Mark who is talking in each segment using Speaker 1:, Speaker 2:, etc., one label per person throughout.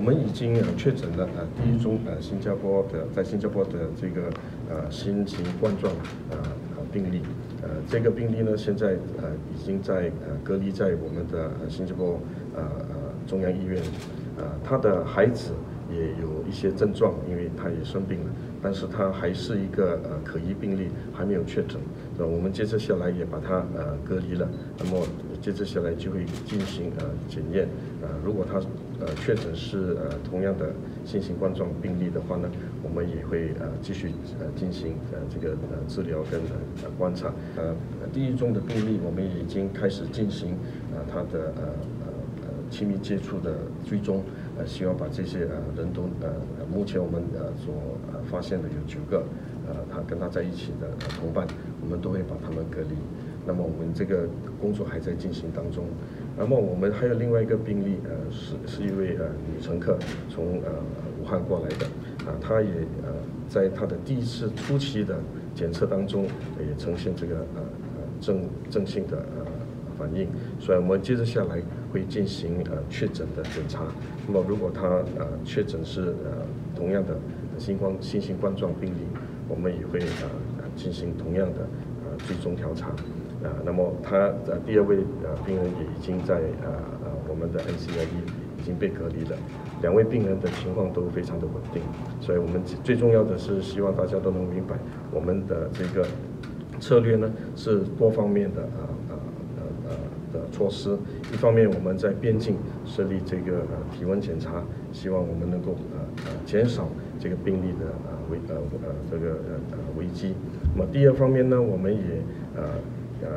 Speaker 1: 我们已经呃确诊了呃第一宗呃新加坡的在新加坡的这个呃新型冠状呃呃病例，呃这个病例呢现在呃已经在呃隔离在我们的新加坡呃呃中央医院，呃他的孩子也有一些症状，因为他也生病了，但是他还是一个呃可疑病例，还没有确诊，呃我们接着下来也把他呃隔离了，那么接着下来就会进行呃检验，呃如果他呃确诊是呃同样的新型冠状病例的话呢，我们也会呃继续呃进行呃这个呃治疗跟呃观察，呃第一宗的病例我们已经开始进行呃他的呃呃呃亲密接触的追踪。呃，希望把这些呃人都呃，目前我们呃所呃发现的有九个，呃，他跟他在一起的同伴，我们都会把他们隔离。那么我们这个工作还在进行当中。那么我们还有另外一个病例，呃，是是一位呃女乘客从呃武汉过来的，啊，她也呃在她的第一次初期的检测当中也呈现这个呃呃正正性的呃。反应，所以我们接着下来会进行呃确诊的检查。那么如果她呃确诊是呃同样的新冠新型冠状病例，我们也会呃进行同样的最终调查。啊，那么他呃第二位呃病人也已经在呃呃我们的 NCI 已经被隔离了。两位病人的情况都非常的稳定，所以我们最重要的是希望大家都能明白我们的这个策略呢是多方面的啊。的措施，一方面我们在边境设立这个体温检查，希望我们能够呃呃减少这个病例的呃危呃呃这个呃呃危机。那么第二方面呢，我们也呃呃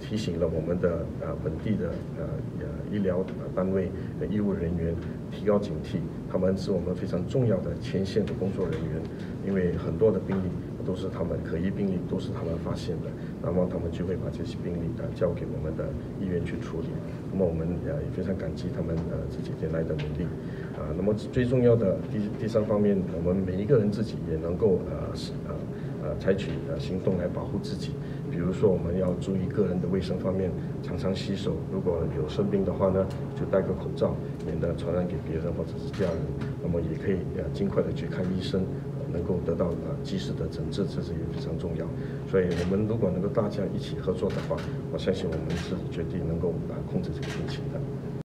Speaker 1: 提醒了我们的呃本地的呃呃医疗单位的医务人员提高警惕，他们是我们非常重要的前线的工作人员，因为很多的病例。都是他们可疑病例，都是他们发现的，那么他们就会把这些病例啊交给我们的医院去处理。那么我们也也非常感激他们呃这几天来的努力啊。那么最重要的第第三方面，我们每一个人自己也能够呃是呃呃采取呃行动来保护自己。比如说我们要注意个人的卫生方面，常常洗手。如果有生病的话呢，就戴个口罩，免得传染给别人或者是家人。那么也可以呃尽快的去看医生。能够得到呃及时的整治，这是也非常重要。所以，我们如果能够大家一起合作的话，我相信我们是绝对能够啊控制这个病情的。